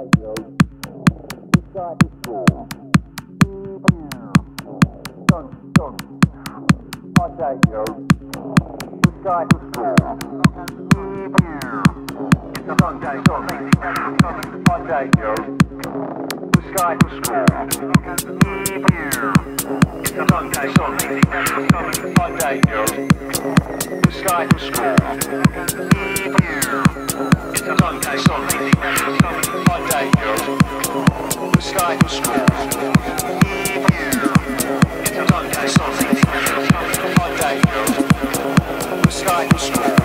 radio. Beside I radio. Beside tight and screwed. The Monday, sorry, coming Monday, who's tight and screwed. The Monday, sorry, coming Monday, who's tight and screwed. The Monday, sorry, coming Monday, who's tight and screwed.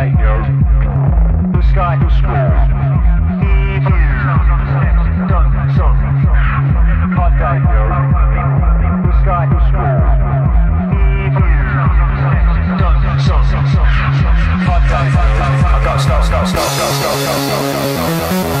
state. The sky. The sky. Don't stop. Pod day. The sky. The sky. Don't stop. Pod day. I gotta stop, stop, stop, stop, stop, stop, stop, stop, stop, stop.